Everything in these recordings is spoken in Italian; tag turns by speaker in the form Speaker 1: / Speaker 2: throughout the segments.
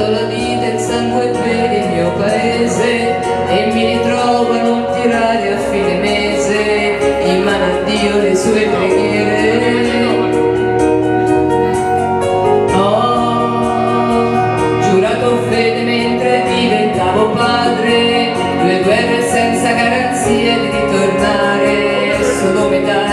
Speaker 1: alzo la dita il sangue per il mio paese e mi ritrovo a non tirare a fine mese in mano a Dio le sue preghiere. Ho giurato fede mentre diventavo padre due guerre senza garanzia di ritornare solo medaglie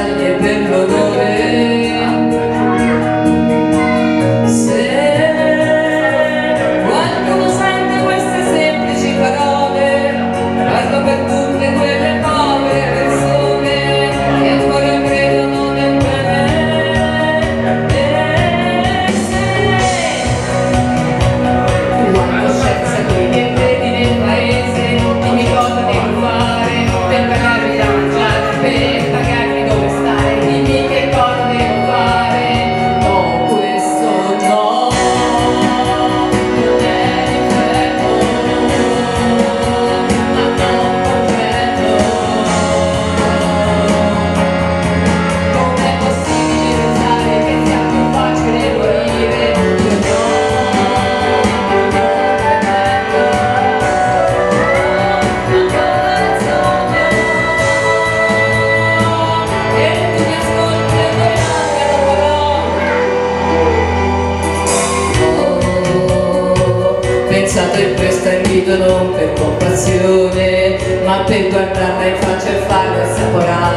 Speaker 1: pensato in questo invito non per compassione ma per guardarla in faccia e farla assaporare